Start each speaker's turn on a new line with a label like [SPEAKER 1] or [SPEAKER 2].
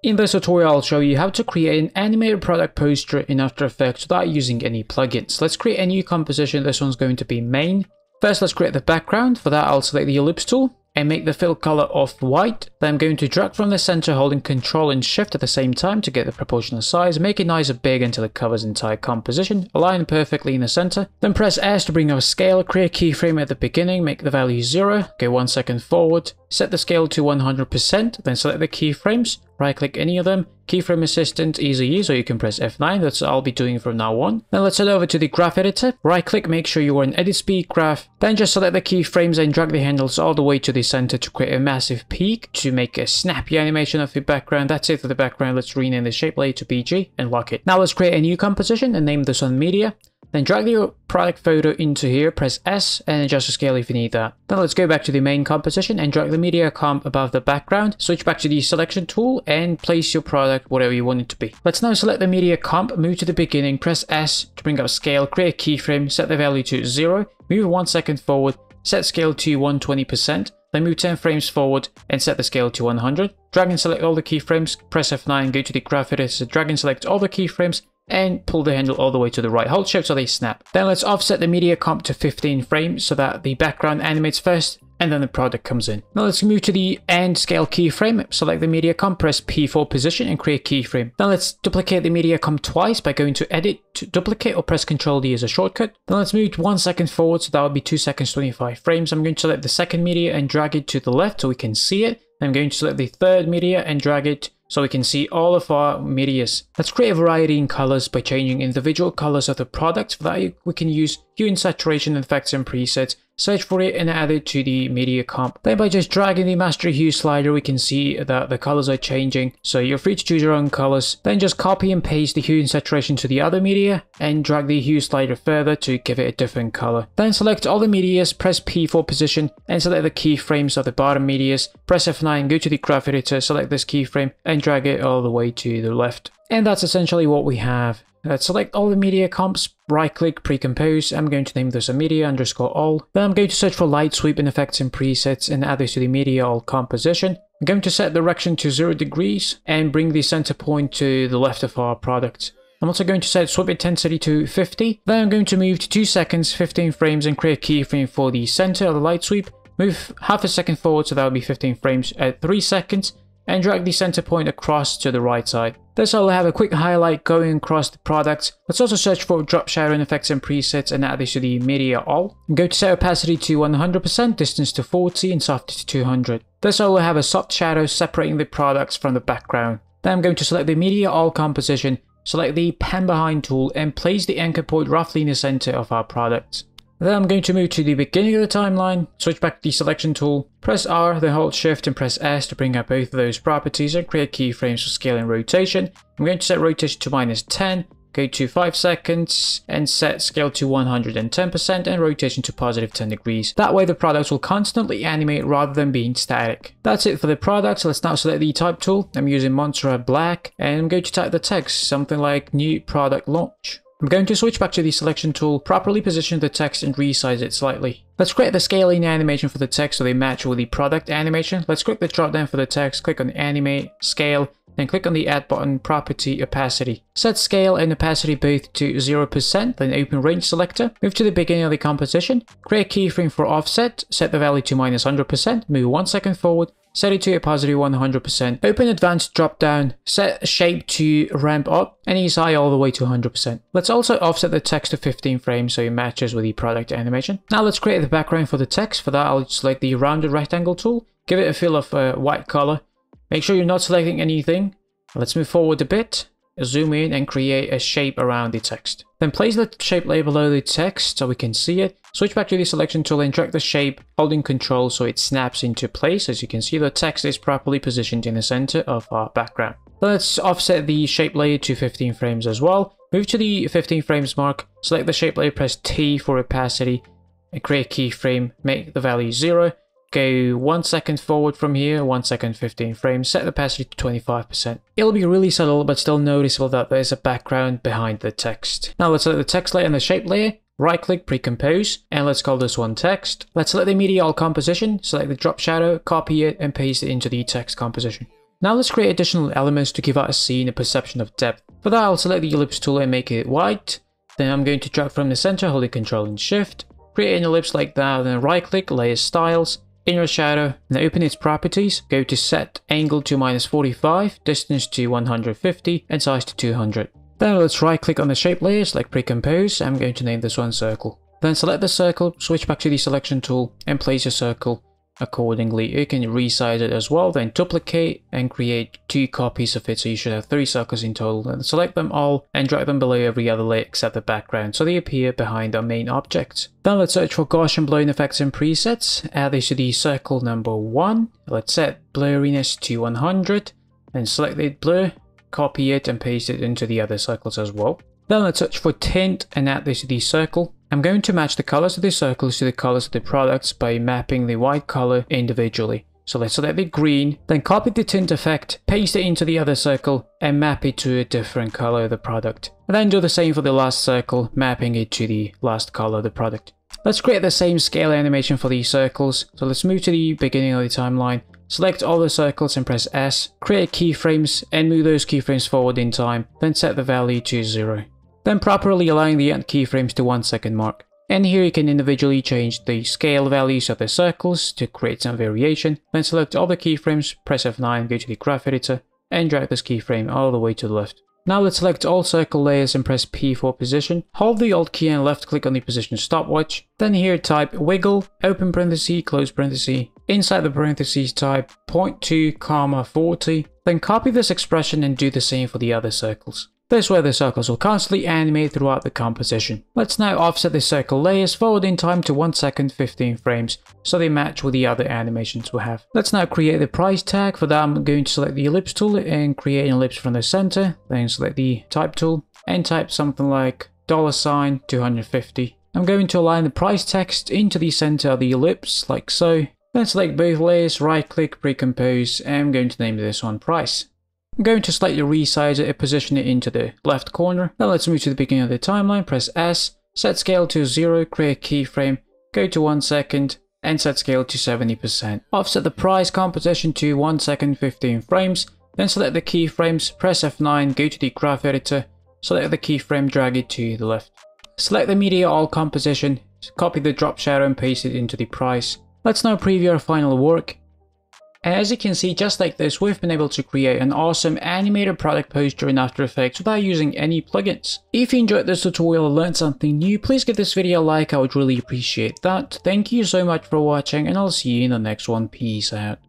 [SPEAKER 1] In this tutorial I'll show you how to create an animated product poster in After Effects without using any plugins. Let's create a new composition, this one's going to be main. First let's create the background, for that I'll select the ellipse tool and make the fill color off white. Then I'm going to drag from the center holding Ctrl and Shift at the same time to get the proportional size. Make it nice and big until it covers the entire composition. Align perfectly in the center. Then press S to bring up scale. Create a keyframe at the beginning. Make the value 0. Go 1 second forward. Set the scale to 100%. Then select the keyframes. Right click any of them, keyframe assistant easy ease or you can press F9, that's what I'll be doing from now on. Then let's head over to the graph editor, right click, make sure you are in edit speed graph, then just select the keyframes and drag the handles all the way to the center to create a massive peak to make a snappy animation of the background. That's it for the background, let's rename the shape layer to BG and lock it. Now let's create a new composition and name this one media. Then drag your product photo into here, press S and adjust the scale if you need that. Then let's go back to the main composition and drag the media comp above the background. Switch back to the selection tool and place your product whatever you want it to be. Let's now select the media comp, move to the beginning, press S to bring up scale, create a keyframe, set the value to 0, move 1 second forward, set scale to 120%, then move 10 frames forward and set the scale to 100. Drag and select all the keyframes, press F9, go to the graph editor, drag and select all the keyframes and pull the handle all the way to the right. Hold shift so they snap. Then let's offset the media comp to 15 frames so that the background animates first and then the product comes in. Now let's move to the end scale keyframe, select the media comp, press P4 position and create keyframe. Now let's duplicate the media comp twice by going to edit to duplicate or press Ctrl D as a shortcut. Then let's move one second forward so that would be 2 seconds 25 frames. I'm going to select the second media and drag it to the left so we can see it. I'm going to select the third media and drag it so we can see all of our medias. Let's create a variety in colors by changing individual colors of the product. That we can use hue and saturation effects and presets search for it and add it to the media comp. Then by just dragging the master hue slider, we can see that the colors are changing. So you're free to choose your own colors. Then just copy and paste the hue and saturation to the other media and drag the hue slider further to give it a different color. Then select all the medias, press P for position and select the keyframes of the bottom medias. Press F9, go to the graph editor, select this keyframe and drag it all the way to the left. And that's essentially what we have. Let's select all the media comps, right click, pre-compose, I'm going to name this a media underscore all. Then I'm going to search for light sweep and effects and presets and add this to the media all composition. I'm going to set direction to 0 degrees and bring the center point to the left of our product. I'm also going to set sweep intensity to 50. Then I'm going to move to 2 seconds, 15 frames and create a keyframe for the center of the light sweep. Move half a second forward so that will be 15 frames at 3 seconds and drag the center point across to the right side. This I'll have a quick highlight going across the product. Let's also search for drop shadow effects and presets and add this to the media all. Go to set opacity to 100%, distance to 40 and soft to 200. This I will have a soft shadow separating the products from the background. Then I'm going to select the media all composition, select the pan behind tool and place the anchor point roughly in the center of our product. Then I'm going to move to the beginning of the timeline, switch back to the selection tool, press R, then hold shift and press S to bring up both of those properties and create keyframes for scale and rotation. I'm going to set rotation to minus 10, go to 5 seconds and set scale to 110% and rotation to positive 10 degrees. That way the product will constantly animate rather than being static. That's it for the product, let's now select the type tool. I'm using Montserrat Black and I'm going to type the text, something like new product launch. I'm going to switch back to the selection tool, properly position the text and resize it slightly. Let's create the scaling animation for the text so they match with the product animation. Let's click the drop down for the text, click on animate, scale, then click on the add button, property, opacity. Set scale and opacity both to 0%, then open range selector, move to the beginning of the composition, create a keyframe for offset, set the value to minus 100%, move 1 second forward, set it to a positive 100%. Open advanced drop down, set shape to ramp up and ease high all the way to 100%. Let's also offset the text to 15 frames so it matches with the product animation. Now let's create the background for the text. For that I'll select the rounded rectangle tool, give it a fill of a uh, white color. Make sure you're not selecting anything. Let's move forward a bit zoom in and create a shape around the text. Then place the shape layer below the text so we can see it. Switch back to the selection tool and drag the shape holding control so it snaps into place. As you can see the text is properly positioned in the center of our background. Let's offset the shape layer to 15 frames as well. Move to the 15 frames mark, select the shape layer, press T for opacity, and create a keyframe, make the value 0, Go 1 second forward from here, 1 second 15 frames, set the opacity to 25%. It'll be really subtle but still noticeable that there's a background behind the text. Now let's select the text layer and the shape layer, right click pre-compose, and let's call this one text. Let's select the media all composition, select the drop shadow, copy it and paste it into the text composition. Now let's create additional elements to give our scene a perception of depth. For that I'll select the ellipse tool and make it white. Then I'm going to drag from the center holding Ctrl and Shift. Create an ellipse like that, then right click, layer styles, inner shadow, then open its properties, go to set angle to minus 45, distance to 150, and size to 200. Then let's right click on the shape layer, select pre-compose, I'm going to name this one circle. Then select the circle, switch back to the selection tool, and place your circle accordingly. You can resize it as well, then duplicate and create two copies of it so you should have three circles in total. Then select them all and drag them below every other layer except the background so they appear behind our main object. Then let's search for Gaussian blurring effects and presets, add this to the circle number 1. Let's set blurriness to 100 and select the blur, copy it and paste it into the other circles as well. Then let's search for tint and add this to the circle. I'm going to match the colors of the circles to the colors of the products by mapping the white color individually. So let's select the green, then copy the tint effect, paste it into the other circle, and map it to a different color of the product. And then do the same for the last circle, mapping it to the last color of the product. Let's create the same scale animation for these circles. So let's move to the beginning of the timeline, select all the circles and press S, create keyframes, and move those keyframes forward in time, then set the value to 0 then properly align the end keyframes to 1 second mark. And here you can individually change the scale values of the circles to create some variation. Then select all the keyframes, press F9, go to the graph editor, and drag this keyframe all the way to the left. Now let's select all circle layers and press P for position. Hold the Alt key and left click on the position stopwatch. Then here type wiggle, open parenthesis, close parenthesis. Inside the parentheses type 0.2 comma 40. Then copy this expression and do the same for the other circles. This way the circles will constantly animate throughout the composition. Let's now offset the circle layers forward in time to 1 second 15 frames, so they match with the other animations we have. Let's now create the price tag. For that I'm going to select the ellipse tool and create an ellipse from the center, then select the type tool and type something like dollar sign 250. I'm going to align the price text into the center of the ellipse like so. Then select both layers, right click, pre-compose, and I'm going to name this one price. I'm going to slightly resize it and position it into the left corner. Now let's move to the beginning of the timeline, press S, set scale to 0, create keyframe, go to 1 second, and set scale to 70%. Offset the price composition to 1 second 15 frames, then select the keyframes, press F9, go to the graph editor, select the keyframe, drag it to the left. Select the media all composition, copy the drop shadow and paste it into the price. Let's now preview our final work. And as you can see, just like this, we've been able to create an awesome animated product poster in After Effects without using any plugins. If you enjoyed this tutorial or learned something new, please give this video a like, I would really appreciate that. Thank you so much for watching and I'll see you in the next one. Peace out.